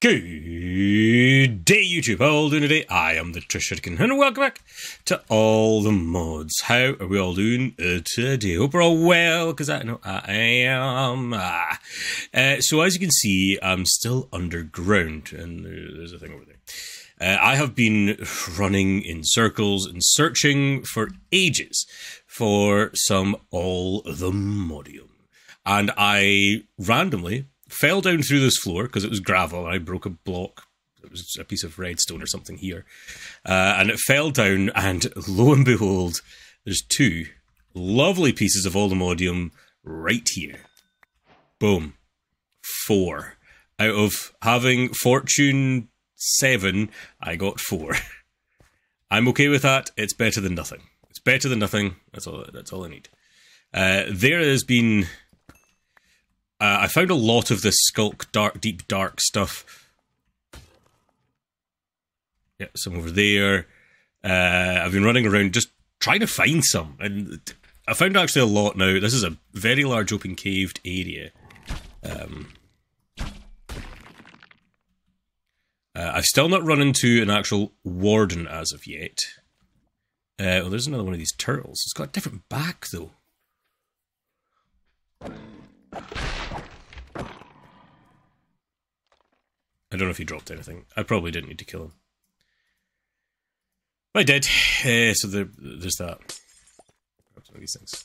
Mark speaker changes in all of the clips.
Speaker 1: Good day, YouTube. How you doing today? I am the Trish Trishurkin, and welcome back to all the mods. How are we all doing uh, today? Hope we're all well, because I know I am. Ah. Uh, so, as you can see, I'm still underground, and there's a thing over there. Uh, I have been running in circles and searching for ages for some allthemodium, and I randomly fell down through this floor because it was gravel. I broke a block. It was a piece of redstone or something here. Uh, and it fell down, and lo and behold, there's two lovely pieces of Allthemodium right here. Boom. Four. Out of having fortune seven, I got four. I'm okay with that. It's better than nothing. It's better than nothing. That's all. That's all I need. Uh, there has been uh, I found a lot of this skulk dark, deep, dark stuff. Yeah, some over there. Uh, I've been running around just trying to find some, and I found actually a lot now. This is a very large open caved area. Um, uh, I've still not run into an actual warden as of yet. Uh, well, there's another one of these turtles. It's got a different back though. I don't know if he dropped anything. I probably didn't need to kill him. But I did. Uh, so there, there's that. Grab some of these things.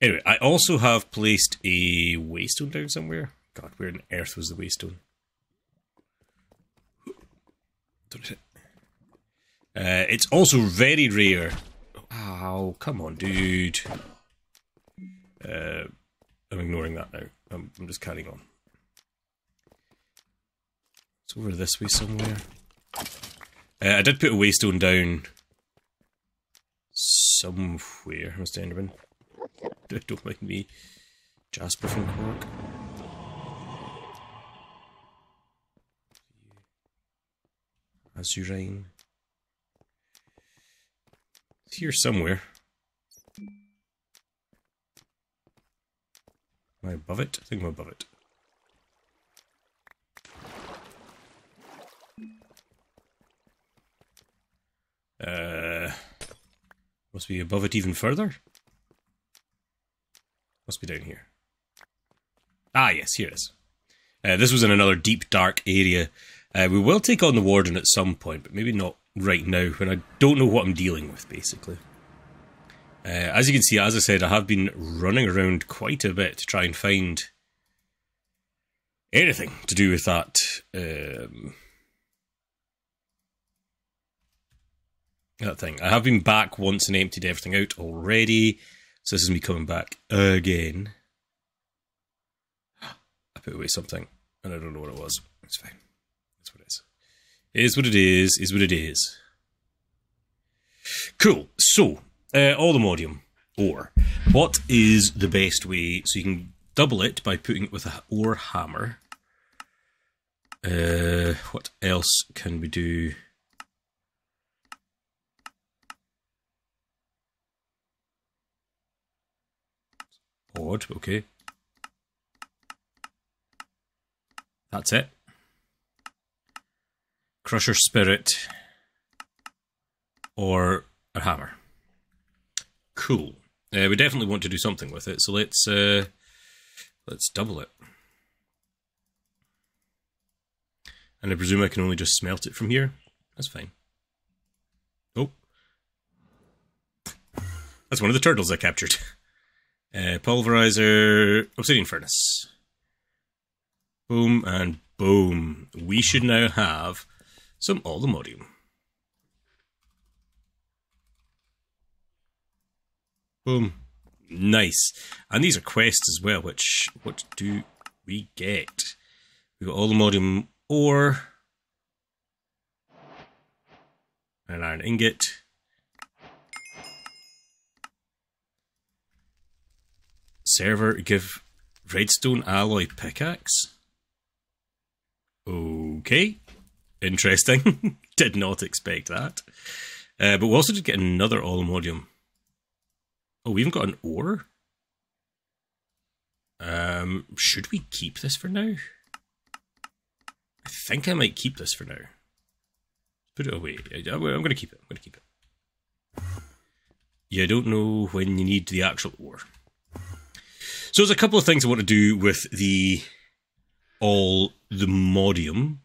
Speaker 1: Anyway, I also have placed a waystone down somewhere. God, where on earth was the waystone? Don't? Uh, it's also very rare. Ow, come on, dude. Uh, I'm ignoring that now. I'm, I'm just carrying on. It's over this way somewhere. Uh, I did put a waystone down somewhere, Mr. Enderman. Don't mind me. Jasper from Quark. Asurine. It's here somewhere. Am I above it? I think I'm above it. Uh, must be above it even further. Must be down here. Ah, yes, here it is. Uh, this was in another deep, dark area. Uh, we will take on the Warden at some point, but maybe not right now, when I don't know what I'm dealing with, basically. Uh, as you can see, as I said, I have been running around quite a bit to try and find anything to do with that. Um, that thing. I have been back once and emptied everything out already, so this is me coming back again. I put away something, and I don't know what it was. It's fine. That's what it is. It is what it is, is what it is. Cool. So, uh, Allthemodium ore. What is the best way? So you can double it by putting it with a ore hammer. Uh, what else can we do? Odd, okay. That's it. Crusher Spirit or a hammer. Cool. Uh, we definitely want to do something with it, so let's uh, let's double it. And I presume I can only just smelt it from here. That's fine. Oh, that's one of the turtles I captured. Uh, pulverizer, obsidian furnace. Boom and boom. We should now have some Allthemodium. Boom. Nice. And these are quests as well, which, what do we get? We've got Allthemodium ore. An iron ingot. Server give redstone alloy pickaxe. Okay. Interesting. did not expect that. Uh, but we also did get another Allthemodium. Oh, we even got an ore? Um, should we keep this for now? I think I might keep this for now. Put it away. I'm going to keep it. I'm going to keep it. You don't know when you need the actual ore. So there's a couple of things I want to do with the all the modium.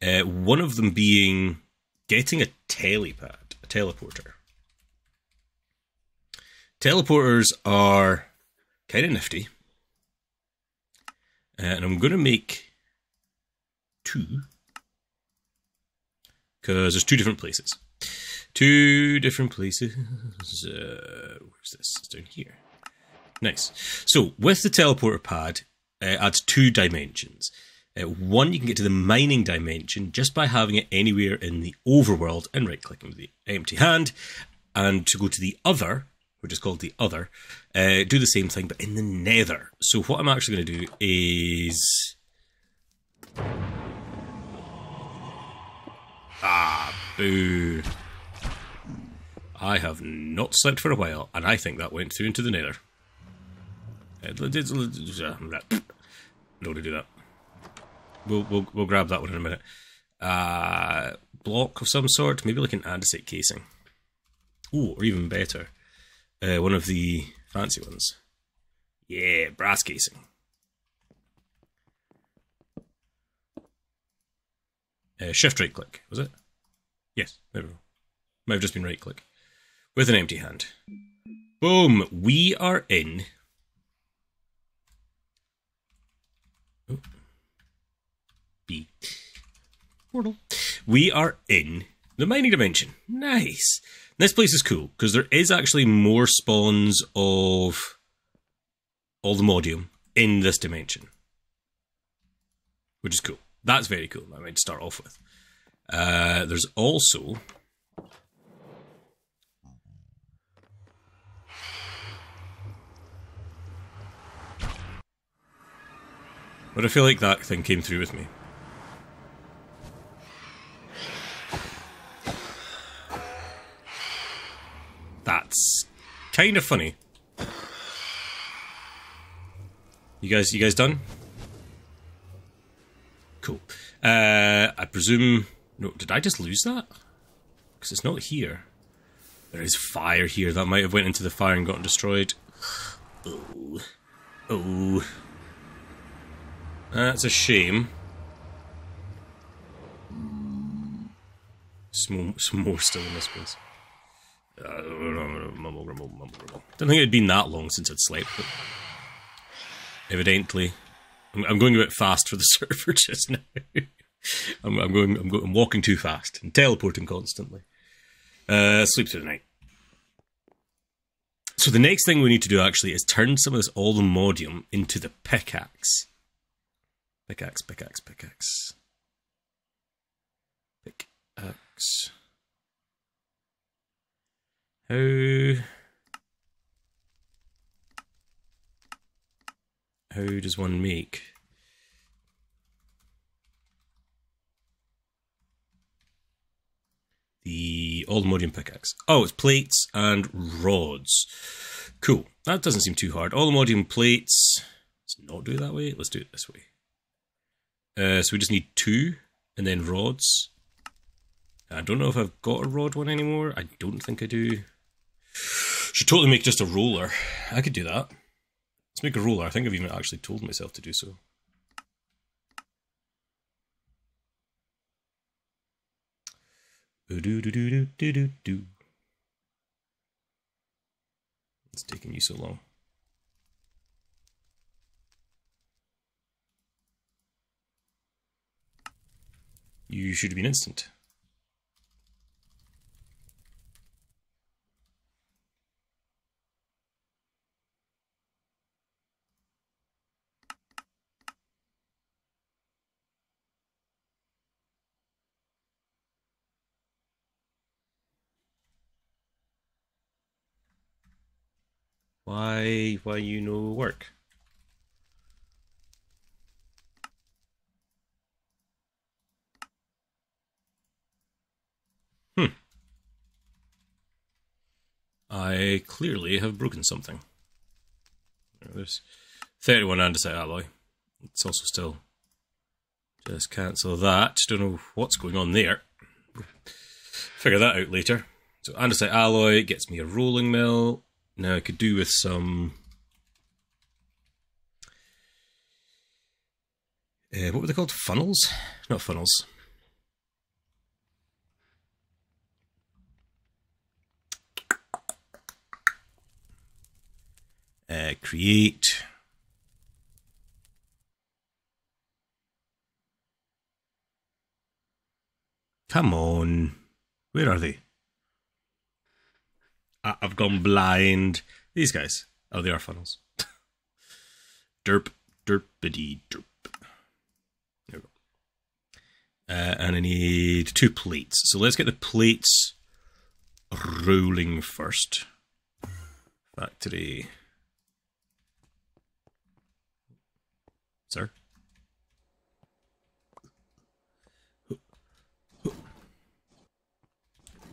Speaker 1: Uh, one of them being getting a telepad, a teleporter. Teleporters are kind of nifty. Uh, and I'm going to make two because there's two different places. Two different places. Uh, where's this? It's down here. Nice. So with the teleporter pad, uh, adds two dimensions. Uh, one, you can get to the mining dimension just by having it anywhere in the overworld and right clicking with the empty hand. And to go to the other, which is called the other, uh, do the same thing but in the nether. So what I'm actually going to do is. Ah, boo. I have not slept for a while, and I think that went through into the nether. Uh, no to do that. We'll, we'll, we'll grab that one in a minute. Uh, block of some sort, maybe like an andesite casing. Oh, or even better, uh, one of the fancy ones. Yeah, brass casing. Uh, shift right click, was it? Yes, there we go. Might have just been right click. With an empty hand. Boom! We are in B. Portal. We are in the mining dimension. Nice. This place is cool because there is actually more spawns of allthemodium in this dimension, which is cool. That's very cool. I might start off with. Uh, there's also But I feel like that thing came through with me. That's kind of funny. You guys, you guys done? Cool. Uh, I presume. No, did I just lose that? Because it's not here. There is fire here. That might have went into the fire and gotten destroyed. Oh, oh. That's a shame. Some, some more still in this place. Uh, mumble, mumble, mumble, Don't think it had been that long since I'd slept, but evidently, I'm, I'm going a bit fast for the server just now. I'm, I'm, going, I'm, going, I'm walking too fast and teleporting constantly. Uh, sleep through the night. So the next thing we need to do actually is turn some of this allthemodium into the pickaxe. Pickaxe, pickaxe, pickaxe. Pickaxe. How... How does one make... The allthemodium pickaxe. Oh, it's plates and rods. Cool. That doesn't seem too hard. Allthemodium plates. Let's not do it that way. Let's do it this way. Uh, so we just need two, and then rods. I don't know if I've got a rod one anymore. I don't think I do. Should totally make just a roller. I could do that. Let's make a roller. I think I've even actually told myself to do so. It's taking you so long. You should be an instant. Why, why you no work? Hmm. I clearly have broken something. There's 31 andesite alloy. It's also still... Just cancel that. Don't know what's going on there. Figure that out later. So andesite alloy gets me a rolling mill. Now I could do with some... Uh, what were they called? Funnels? Not funnels. Uh, create. Come on. Where are they? I've gone blind. These guys. Oh, they are funnels. derp, derpity, derp. There we go. Uh, and I need two plates. So let's get the plates rolling first. Factory. Sir?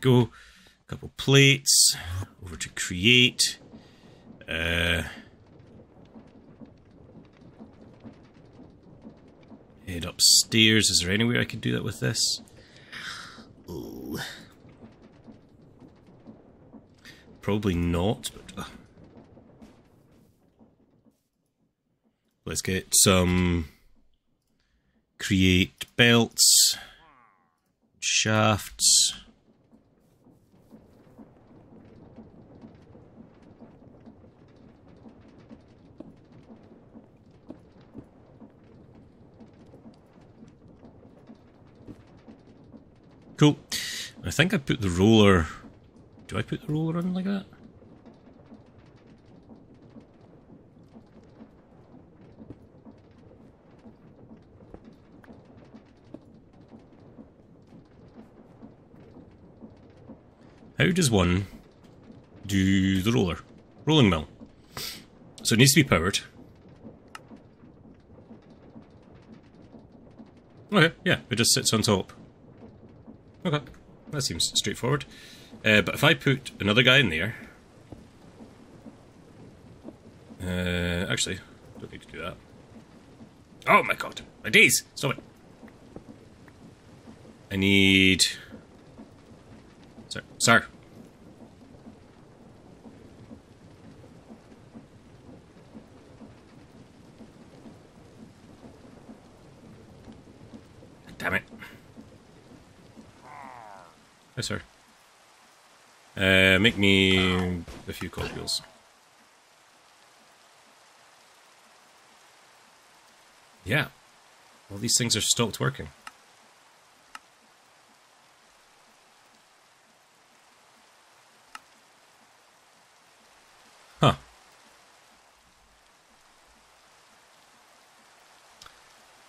Speaker 1: Go. Couple plates. Over to create. Uh, head upstairs. Is there anywhere I could do that with this? Ooh. Probably not, but... Uh. Let's get some... Create belts. Shafts. Cool. I think I put the roller... Do I put the roller on like that? How does one do the roller? Rolling mill. So it needs to be powered. Okay, yeah, it just sits on top. Okay, that seems straightforward. Uh, but if I put another guy in there... Uh, actually, don't need to do that. Oh my god, my days! Stop it! I need... Sir, sir. Damn it. Yes, sir. Uh, make me a few cogwheels. Yeah. All these things are stopped working. Huh.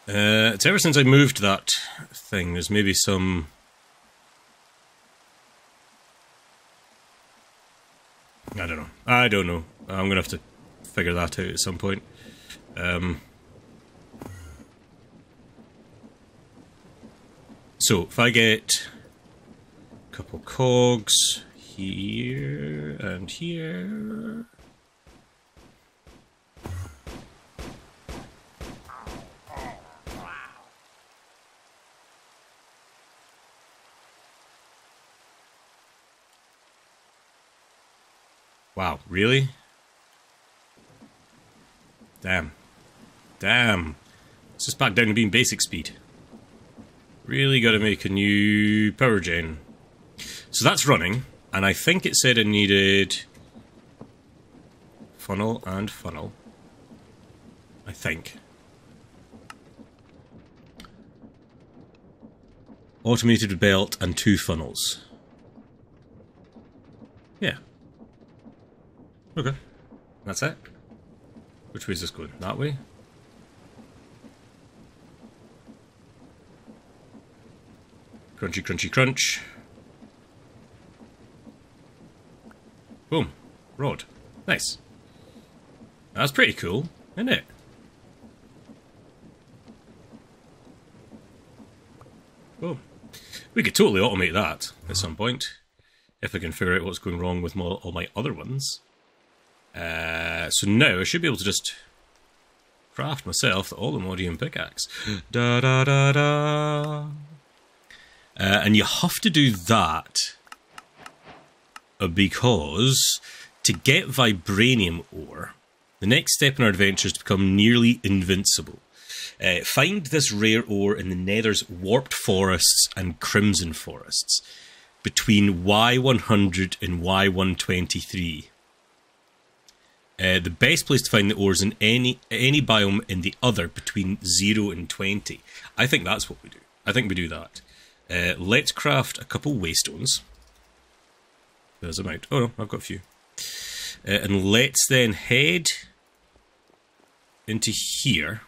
Speaker 1: Uh, it's ever since I moved that thing, there's maybe some I don't know. I don't know. I'm gonna have to figure that out at some point. Um, so if I get a couple cogs here and here. Really? Damn. Damn. It's just back down to being basic speed. Really gotta make a new power gen. So that's running, and I think it said it needed funnel and funnel. I think. Automated belt and two funnels. Yeah. Okay. That's it. Which way is this going? That way? Crunchy, crunchy, crunch. Boom. Rod. Nice. That's pretty cool, isn't it? Boom. We could totally automate that at some point. If I can figure out what's going wrong with all my other ones. Uh, so now I should be able to just craft myself all the Allthemodium pickaxe. da da da da. Uh, and you have to do that uh, because to get vibranium ore, the next step in our adventure is to become nearly invincible. Uh, find this rare ore in the Nether's warped forests and crimson forests between Y100 and Y123. Uh, the best place to find the ores in any any biome in the other between 0 and 20. I think that's what we do. I think we do that. Uh, let's craft a couple waystones. There's a mount. Oh no, I've got a few. Uh, and let's then head into here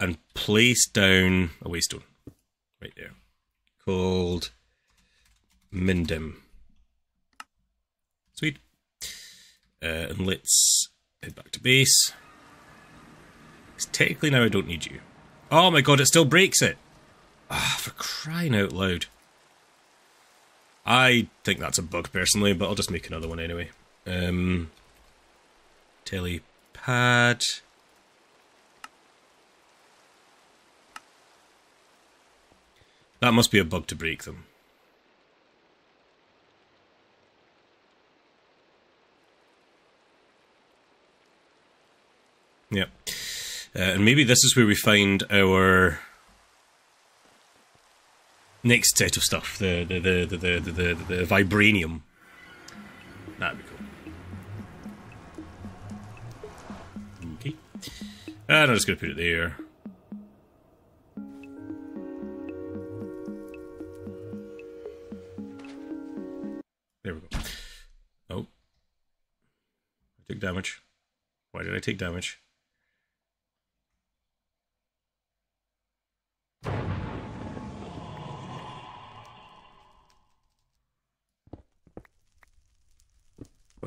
Speaker 1: and place down a waystone right there called Mindim. Uh, and let's head back to base. Because technically now I don't need you. Oh my god, it still breaks it! Ah, oh, for crying out loud. I think that's a bug personally, but I'll just make another one anyway. Um, telepad. That must be a bug to break them. Yep. Uh, and maybe this is where we find our next set of stuff, the the the the the, the, the, the vibranium. That'd be cool. Okay. And I'm just gonna put it there. There we go. Oh. I took damage. Why did I take damage?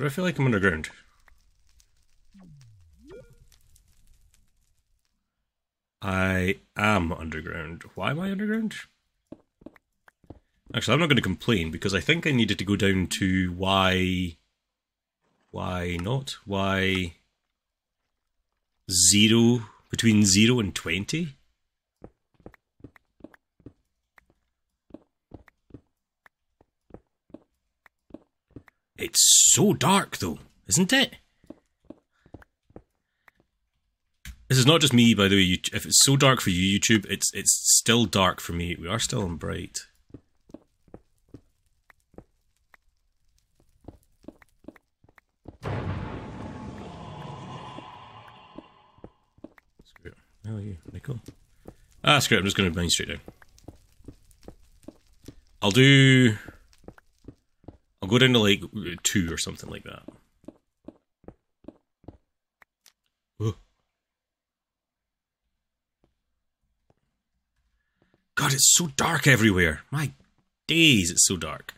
Speaker 1: But I feel like I'm underground. I am underground. Why am I underground? Actually, I'm not going to complain because I think I needed to go down to why... Why not? Why... Zero... Between 0 and 20? It's so dark, though, isn't it? This is not just me, by the way. If it's so dark for you, YouTube, it's it's still dark for me. We are still on bright. Screw it. How are you, Nicole? Ah, screw it. I'm just going to mine straight down. I'll do go down to like two or something like that. God, it's so dark everywhere. My days, it's so dark.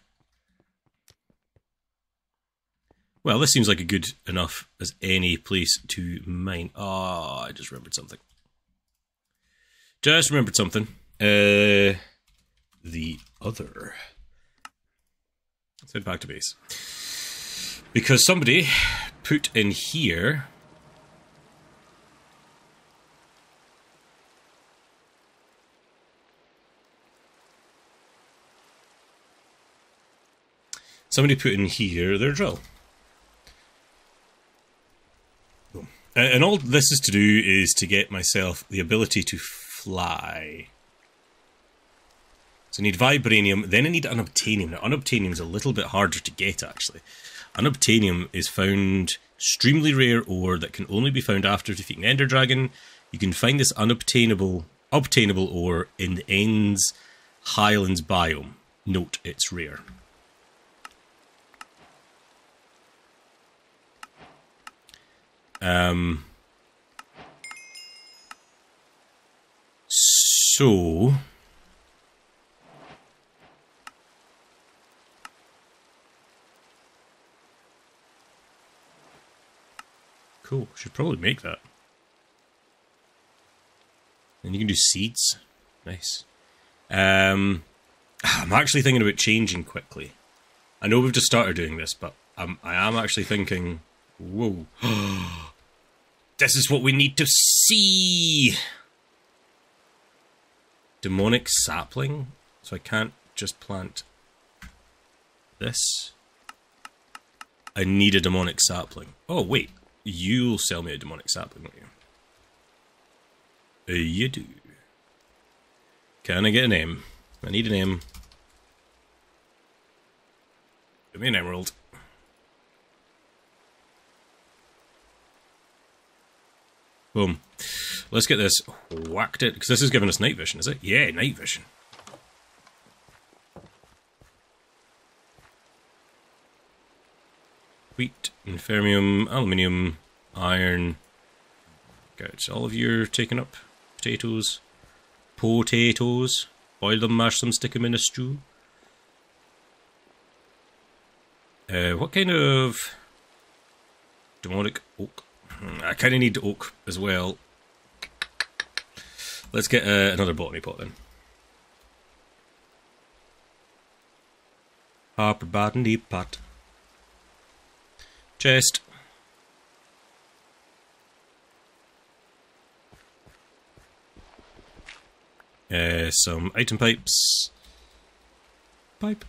Speaker 1: Well, this seems like a good enough as any place to mine. Oh, I just remembered something. Just remembered something. Uh, the other head back to base. Because somebody put in here somebody put in here their drill. And all this is to do is to get myself the ability to fly. So I need vibranium, then I need unobtainium. Now, unobtainium is a little bit harder to get, actually. Unobtainium is found extremely rare ore that can only be found after defeating Ender Dragon. You can find this unobtainable obtainable ore in the Ends Highlands biome. Note, it's rare. Um, so Cool. Should probably make that. And you can do seeds. Nice. Um, I'm actually thinking about changing quickly. I know we've just started doing this, but I'm, I am actually thinking Whoa. this is what we need to see! Demonic sapling? So I can't just plant this. I need a demonic sapling. Oh, wait. You'll sell me a demonic sapling, won't you? Uh, you do. Can I get a name? I need a name. Give me an emerald. Boom. Let's get this whacked it, because this is giving us night vision, is it? Yeah, night vision. Wheat, inferium, aluminium, iron. Good. All of you are taking up potatoes. Potatoes. Boil them, mash them, stick them in a stew. Uh, what kind of demonic oak? Hmm, I kind of need oak as well. Let's get uh, another botany pot then. Hopper botany pot. Chest. Uh, some item pipes. Pipe.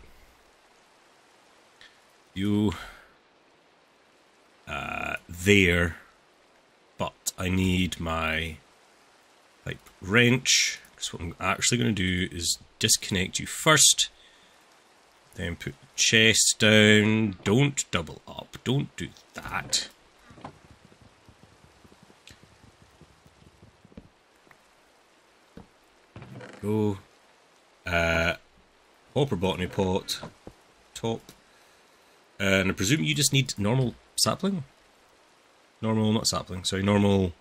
Speaker 1: You. Uh, there. But I need my pipe wrench. Because what I'm actually going to do is disconnect you first. Then put chest down. Don't double up. Don't do that. Go. Uh, hopper botany pot. Top. and I presume you just need normal sapling? Normal, not sapling, sorry, normal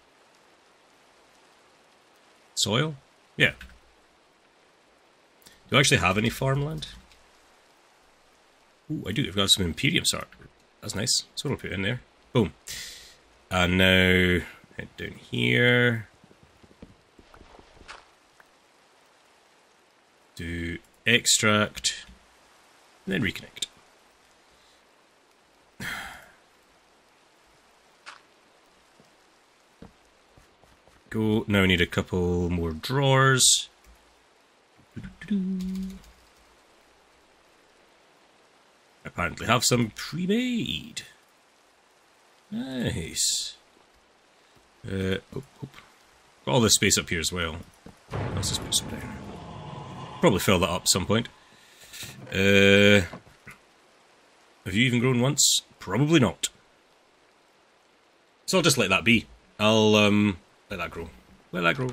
Speaker 1: soil? Yeah. Do I actually have any farmland? Ooh, I do. I've got some Imperium sort. That's nice. So I'll put in there. Boom. And now, head down here. Do extract. And then reconnect. Go. Now I need a couple more drawers. Apparently have some pre-made. Nice. Uh, oh, oh. Got all this space up here as well. Let's just put some down. Probably fill that up at some point. Uh, have you even grown once? Probably not. So I'll just let that be. I'll um let that grow. Let that grow.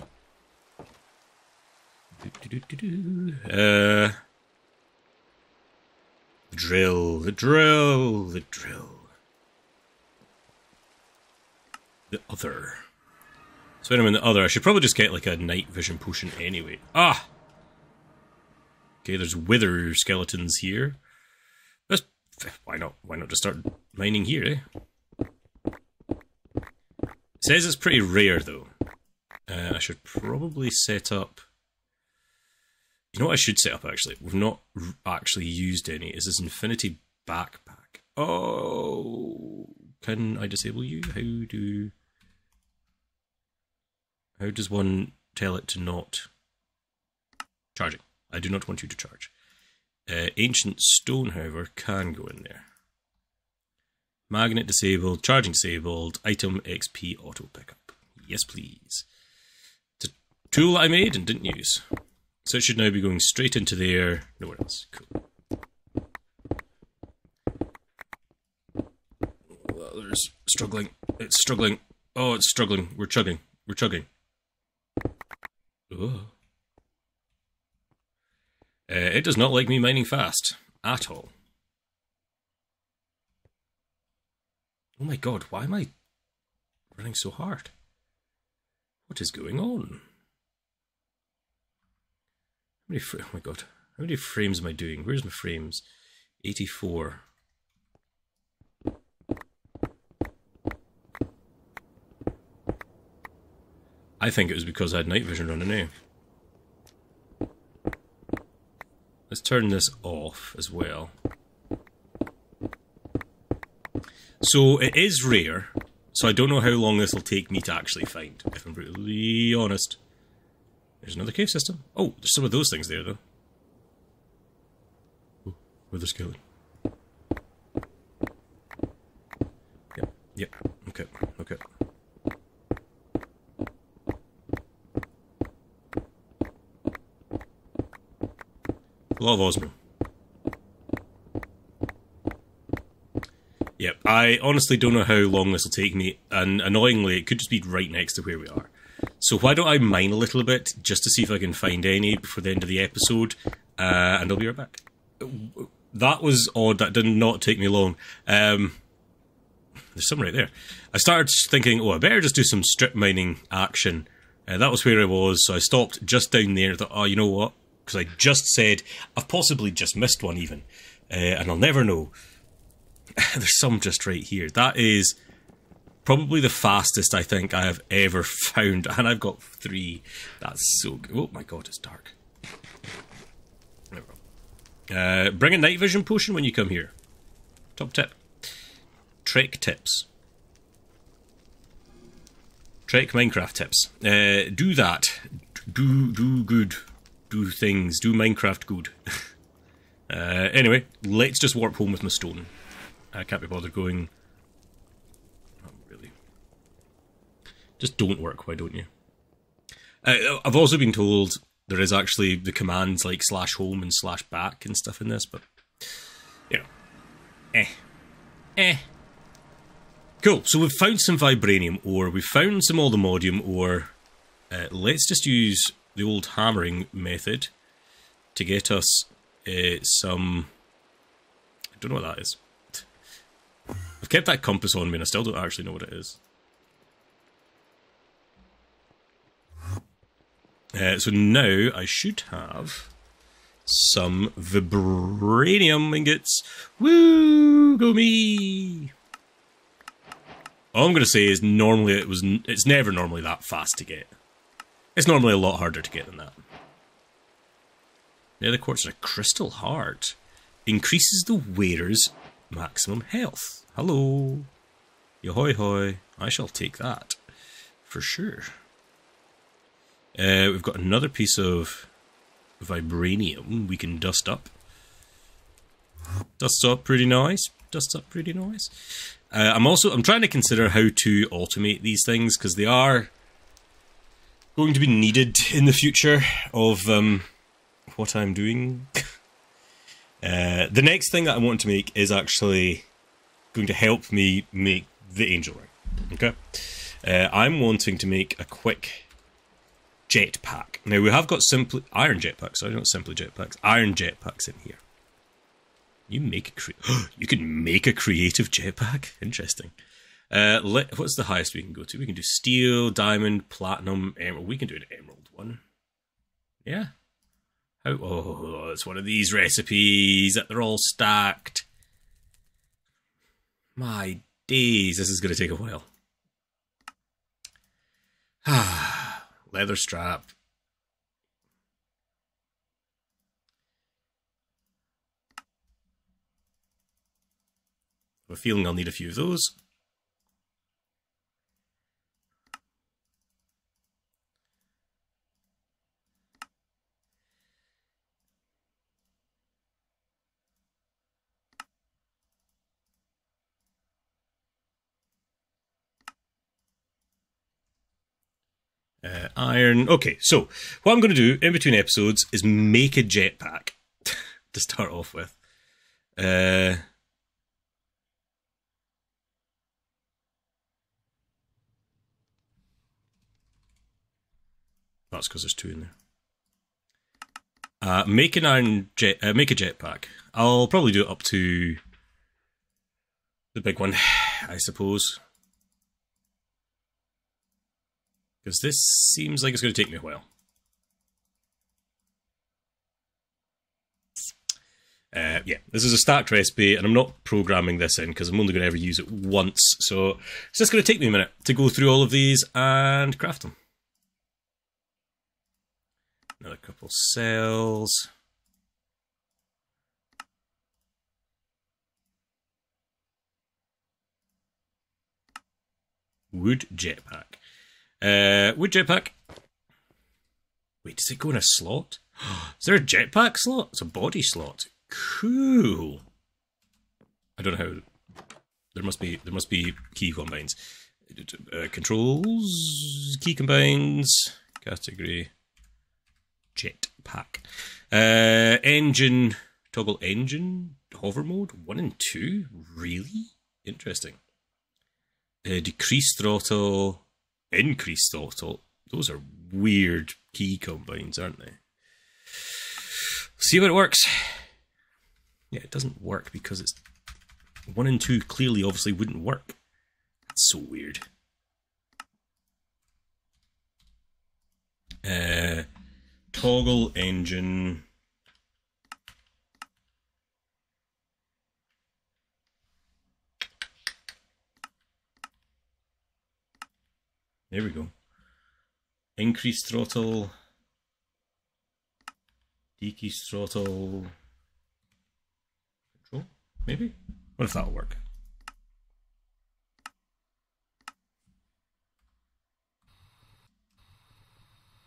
Speaker 1: Uh, the drill, the drill, the drill. The other. So when I'm in the other, I should probably just get like a night vision potion anyway. Ah! Okay, there's wither skeletons here. That's, why not? Why not just start mining here, eh? It says it's pretty rare though. Uh, I should probably set up you know what I should set up actually? We've not actually used any. Is this Infinity Backpack? Oh, can I disable you? How do? How does one tell it to not charging? I do not want you to charge. Uh, ancient stone, however, can go in there. Magnet disabled, charging disabled, item XP auto pickup. Yes, please. It's a tool I made and didn't use. So it should now be going straight into the air, nowhere else. Cool. The other's struggling. It's struggling. Oh, it's struggling. We're chugging. We're chugging. Oh. Uh, it does not like me mining fast. At all. Oh my god, why am I running so hard? What is going on? Many oh my god. How many frames am I doing? Where's my frames? 84. I think it was because I had night vision running now. Let's turn this off as well. So it is rare, so I don't know how long this will take me to actually find, if I'm brutally honest. There's another cave system. Oh, there's some of those things there, though. Oh, wither skeleton. Yep, yep, okay, okay. Of Osmo. Yep, I honestly don't know how long this will take me, and annoyingly, it could just be right next to where we are. So why don't I mine a little bit, just to see if I can find any before the end of the episode, uh, and I'll be right back. That was odd, that did not take me long. Um, there's some right there. I started thinking, oh, I better just do some strip mining action. Uh, that was where I was, so I stopped just down there. Thought, oh, you know what? Because I just said I've possibly just missed one, even, uh, and I'll never know. There's some just right here. That is probably the fastest I think I have ever found, and I've got three. That's so good. Oh my god, it's dark. Uh, bring a night vision potion when you come here. Top tip. Trek tips. Trek Minecraft tips. Uh, do that. Do do good. Do things. Do Minecraft good. uh, anyway, let's just warp home with my stone. I can't be bothered going. Not really. Just don't work. Why don't you? Uh, I've also been told there is actually the commands like slash home and slash back and stuff in this, but you know, eh, eh. Cool. So we've found some vibranium ore. We've found some allthemodium ore. Uh, let's just use the old hammering method to get us uh, some. I don't know what that is. I've kept that compass on me and I still don't actually know what it is. Uh, so now I should have some vibranium ingots. Woo! Go me! All I'm going to say is normally it was. It's never normally that fast to get. It's normally a lot harder to get than that. Nether quartz and a crystal heart increases the wearer's maximum health. Hello. yo Yohoy hoy. I shall take that. For sure. Uh, we've got another piece of vibranium we can dust up. Dust up pretty nice. Dust up pretty nice. Uh, I'm also I'm trying to consider how to automate these things because they are going to be needed in the future of um, what I'm doing. uh, the next thing that I want to make is actually going to help me make the angel ring. Okay, uh, I'm wanting to make a quick jetpack. Now we have got simply iron jetpacks. Sorry, not simply jetpacks. Iron jetpacks in here. You make a cre- you can make a creative jetpack. Interesting. Uh, let, what's the highest we can go to? We can do steel, diamond, platinum, emerald. We can do an emerald one. Yeah. How? Oh, it's one of these recipes that they're all stacked. My days, this is going to take a while. Ah, leather strap. I have a feeling I'll need a few of those. Uh, iron. Okay, so what I'm going to do in between episodes is make a jetpack to start off with. Uh, that's because there's two in there. Uh, make an iron jet. Uh, make a jetpack. I'll probably do it up to the big one, I suppose. Because this seems like it's going to take me a while. Uh, yeah, this is a stacked recipe, and I'm not programming this in because I'm only going to ever use it once. So it's just going to take me a minute to go through all of these and craft them. Another couple cells. Wood jetpack. Uh, wood jetpack. Wait, does it go in a slot? Is there a jetpack slot? It's a body slot. Cool. I don't know how. There must be there must be key combines. Uh, controls, key combines, category, jetpack, uh, engine, toggle engine, hover mode, one and two. Really interesting. Uh, decrease throttle, increase throttle. Those are weird key combines, aren't they? See how it works. Yeah, it doesn't work because it's one and two clearly obviously wouldn't work. That's so weird. Uh, toggle engine. There we go. Increase throttle. Decrease throttle. Control, maybe? What if that'll work?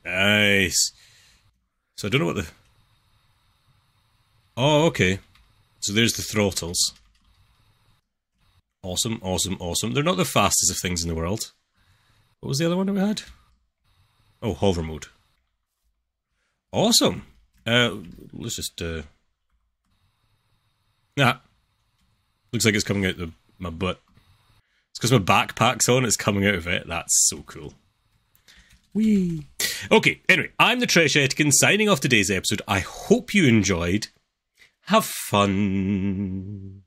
Speaker 1: Nice. So I don't know what the. Oh, okay. So there's the throttles. Awesome, awesome, awesome. They're not the fastest of things in the world. What was the other one that we had? Oh, hover mode. Awesome. Uh, let's just. Uh... Nah. Looks like it's coming out the my butt. It's because my backpack's on. It's coming out of it. That's so cool. Wee. Okay, anyway, I'm the Trechetican signing off today's episode. I hope you enjoyed. Have fun.